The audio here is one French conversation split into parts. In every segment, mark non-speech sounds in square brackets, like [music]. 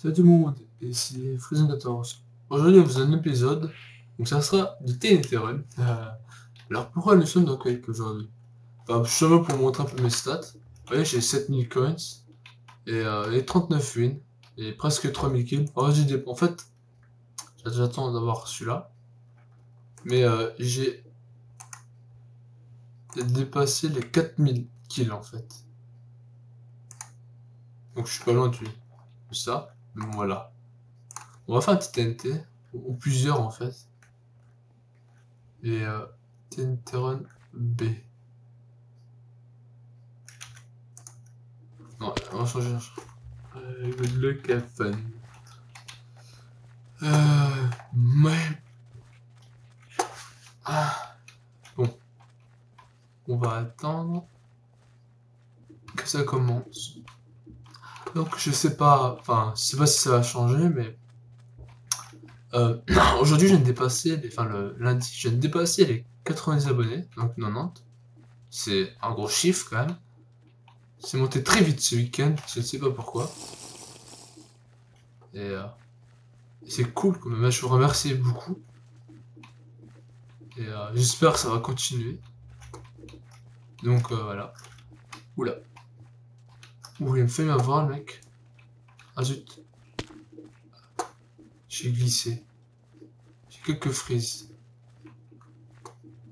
Salut tout le monde, ici Freezing 14. Aujourd'hui, vous un épisode, donc ça sera du TNT. Euh, alors pourquoi nous sommes dans Quake aujourd'hui? Enfin, justement pour vous montrer un peu mes stats. Vous voyez, j'ai 7000 coins, et, euh, et 39 wins, et presque 3000 kills. En fait, en fait j'attends d'avoir celui-là. Mais euh, j'ai dépassé les 4000 kills en fait. Donc je suis pas loin de ça. Voilà. On va faire un petit TNT, ou, plusieurs en fait. Et euh, B. Non, on va changer. Euh, good luck, have fun. Euh, mais... Ah. Bon. On va attendre que ça commence. Donc je sais pas, enfin je sais pas si ça va changer, mais euh, [clears throat] aujourd'hui je viens de dépasser, les, enfin le lundi, je viens de dépasser les 90 abonnés, donc 90. C'est un gros chiffre quand même. C'est monté très vite ce week-end, je ne sais pas pourquoi. Et euh, c'est cool quand même, je vous remercie beaucoup. Et euh, j'espère que ça va continuer. Donc voilà. Oula. Il me fait m'avoir, le mec. Ah zut. J'ai glissé. J'ai quelques frises.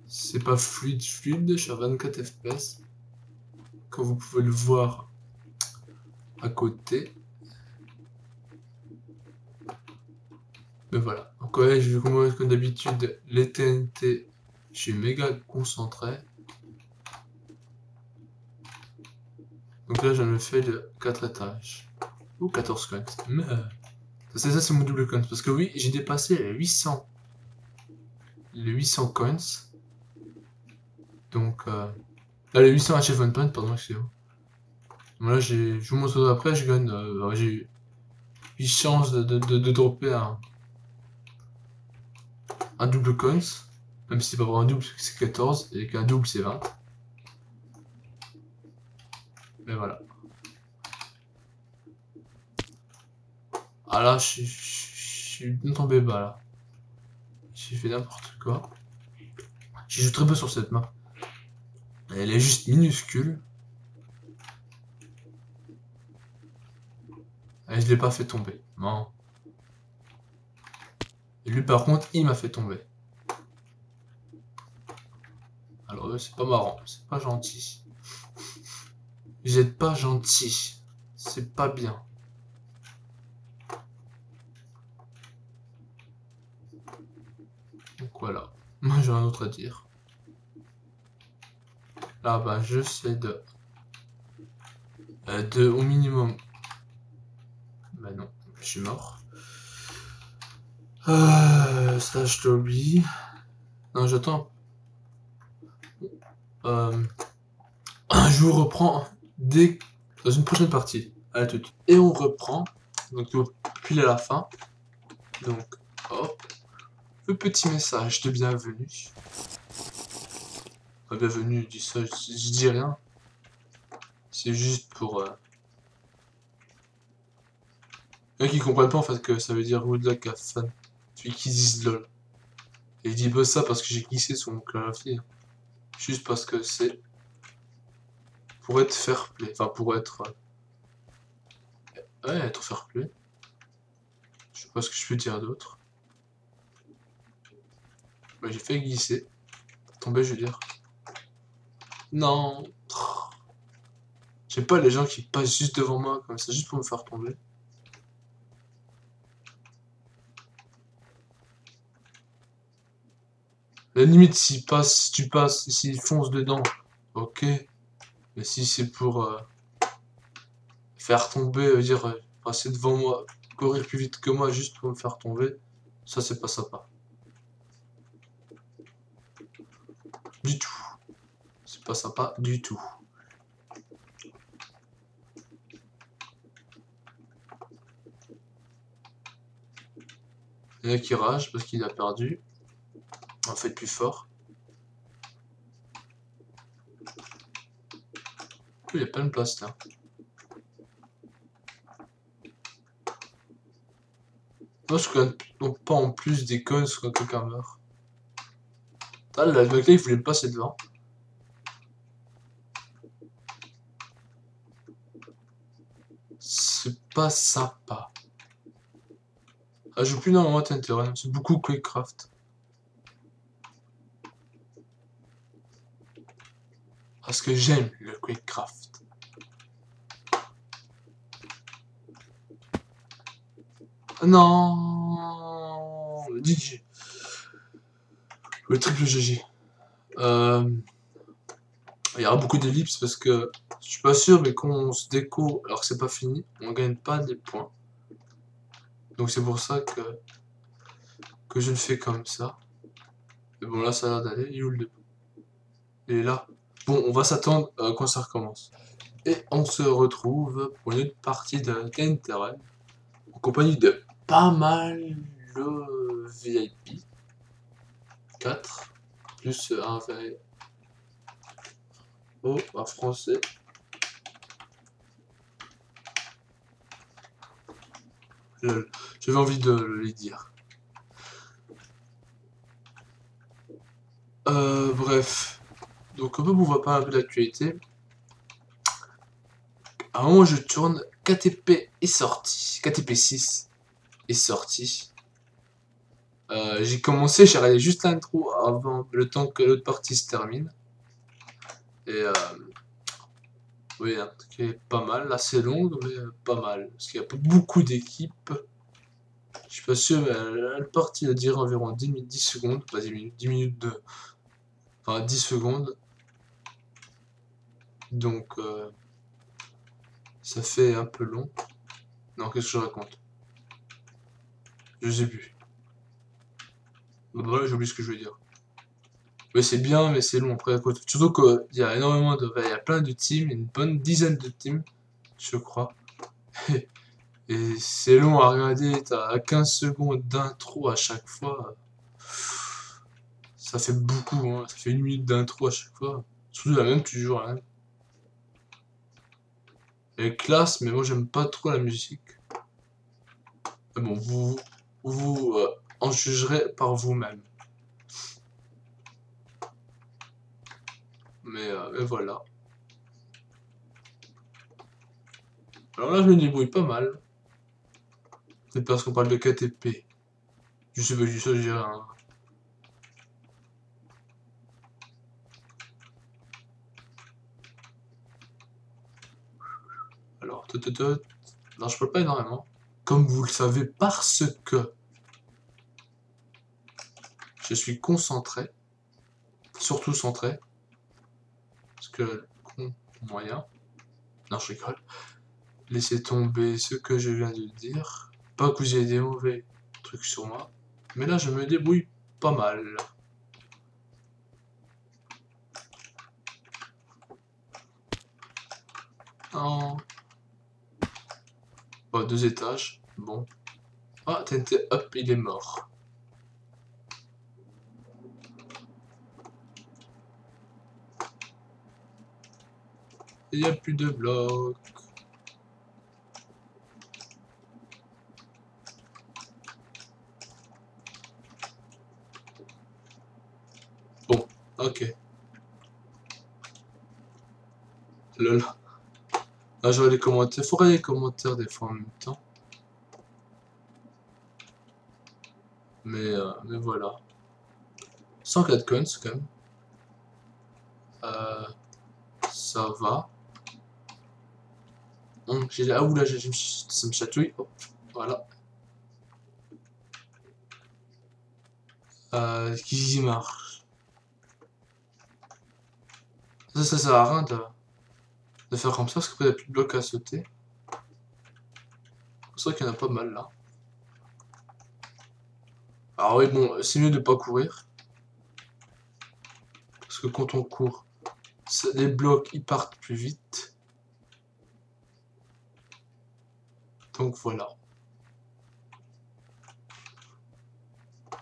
C'est pas fluide, fluide, je suis à 24 fps. Comme vous pouvez le voir à côté. Mais voilà. Donc ouais, je vais comme d'habitude les TNT. Je suis méga concentré. Donc là, je me fais le 4 étages. Ou 14 coins. Mais euh, c'est ça, c'est mon double coin. Parce que oui, j'ai dépassé les 800. Les 800 coins. Donc, euh, là, les 800 achievement points, pardon, excusez-moi. Là, je vous montre après, je gagne. Euh, j'ai eu 8 chances de, dropper un, un double coins. Même si c'est pas vraiment un double, c'est 14. Et qu'un double, c'est 20. Mais voilà. Ah là, je suis bien tombé bas là. J'ai fait n'importe quoi. J'ai joué très peu sur cette main. Elle est juste minuscule. Et je l'ai pas fait tomber. Non. Et lui par contre, il m'a fait tomber. Alors c'est pas marrant, c'est pas gentil. Vous êtes pas gentil. C'est pas bien. Donc voilà. Moi j'ai un autre à dire. Là bah je sais de... Euh, de au minimum... Bah non, je suis mort. Euh, ça je t'oublie. Non j'attends. Euh, je vous reprends dès dans une prochaine partie. À tout. Et on reprend. Donc pile à la fin. Donc hop. Le petit message de bienvenue. bienvenue, dis ça, je, dis rien. C'est juste pour... Euh... Il qui comprennent pas en fait que ça veut dire Woodlock a fan. Celui qui dit lol. Et il dit pas ça parce que j'ai glissé sur mon clavier. Juste parce que c'est pour être fair play, enfin pour être... Ouais, être fair play. Je sais pas ce que je peux dire d'autre. Bah, j'ai fait glisser. Tomber, je veux dire. Non. J'ai pas les gens qui passent juste devant moi comme ça, juste pour me faire tomber. La limite, s'il passe, si tu passes, s'il fonce dedans, ok. Mais si c'est pour euh, faire tomber, euh, dire euh, passer devant moi, courir plus vite que moi juste pour me faire tomber, ça c'est pas sympa. Du tout. C'est pas sympa du tout. Il y en a qui rage parce qu'il a perdu. En fait plus fort. Il y a plein de place là. Moi, je non pas en plus des connes quand quelqu'un meurt. Ah, le mec là, il voulait me passer devant. C'est pas sympa. Ah, je joue plus normalement intérêt. c'est beaucoup Quakecraft. Parce que j'aime le Quakecraft. Non DJ. Le triple GG. Euh, il y aura beaucoup d'ellipses parce que je suis pas sûr, mais quand on se déco alors que c'est pas fini, on gagne pas des points. Donc c'est pour ça que, que je le fais comme ça. Mais bon là ça a l'air d'aller. Il est où le Il est là. Bon, on va s'attendre euh, quand ça recommence. Et on se retrouve pour une autre partie de Kenterel en compagnie de pas mal le VIP. 4 plus un. Oh, un français. J'avais envie de le dire. Euh, bref. Donc, on peut vous pas un peu d'actualité. À un moment, je tourne. KTP est sorti. KTP 6 est sorti. Euh, j'ai commencé, j'ai regardé juste l'intro avant le temps que l'autre partie se termine. Et euh, oui, pas mal, assez longue, mais pas mal. Parce qu'il y a beaucoup d'équipes. Je suis pas sûr, mais la partie va durer environ 10, 10 secondes, pas 10 minutes, 10 minutes de... Enfin, 10 secondes. Donc, euh, ça fait un peu long. Non, qu'est-ce que je raconte? Je sais plus. Voilà, j'ai oublié ce que je veux dire. Mais c'est bien, mais c'est long après. Surtout qu'il y a énormément de. Il y a plein de teams, une bonne dizaine de teams, je crois. [laughs] Et c'est long à regarder, t'as 15 secondes d'intro à chaque fois. Ça fait beaucoup, hein. ça fait une minute d'intro à chaque fois. Surtout la même, toujours la même. Est classe, mais moi j'aime pas trop la musique. Mais bon, vous, vous euh, en jugerez par vous-même. Euh, mais, voilà. Alors là, je me débrouille pas mal. C'est parce qu'on parle de KTP. Je sais pas, je sais, j'ai rien. Alors, tout, tout, tout. Non, je parle pas énormément. Comme vous le savez, parce que je suis concentré, surtout centré, moyen. Non, je rigole. Laissez tomber ce que je viens de dire. Pas que vous ayez des mauvais trucs sur moi. Mais là, je me débrouille pas mal. Oh. Deux étages. Bon. Ah, TNT, hop, il est mort. Il n'y a plus de blocs. Bon, ok. Lol. Là, j'aurai les commentaires. Faudrait les commentaires des fois en même temps. Mais, euh, mais voilà. 104 coins quand même. Euh, ça va. Donc, ah oula, j'ai ça me chatouille. voilà. Euh, qui marche? Ça, ça sert à rien de, de faire comme ça parce qu'il n'y a plus de blocs à sauter. C'est vrai qu'il y en a pas mal là. Alors oui, bon, c'est mieux de pas courir. Parce que quand on court, les blocs ils partent plus vite. Donc voilà.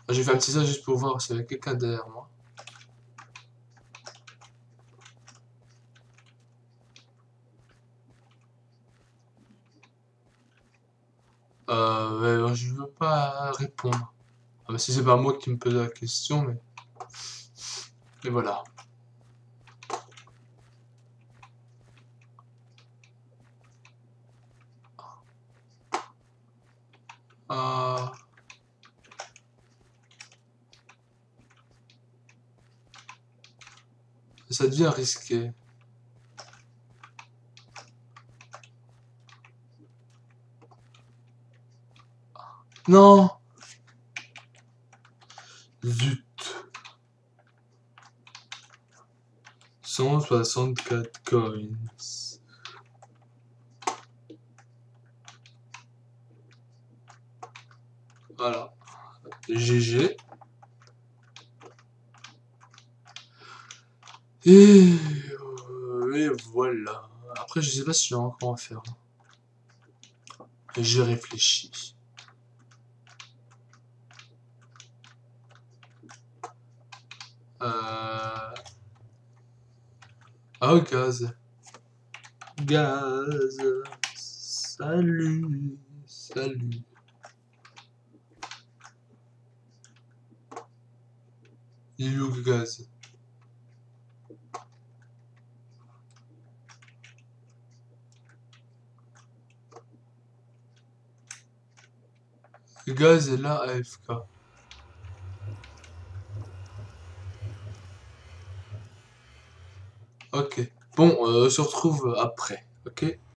J'ai fait un petit ça juste pour voir s'il y avait quelqu'un derrière moi. Euh, je veux pas répondre. Bah, si c'est pas moi qui me pose la question, mais... Mais voilà. Euh... Ça devient risqué. Non Zut 164 coins. Voilà. GG. Et, euh, et voilà. Après, je sais pas si j'ai encore à faire. J'ai réfléchi. Euh... Oh, gaz. Gaz. Salut. Salut. Il est où gaz? Le gaz est là, AFK. Ok. Bon, euh, on se retrouve après. Ok?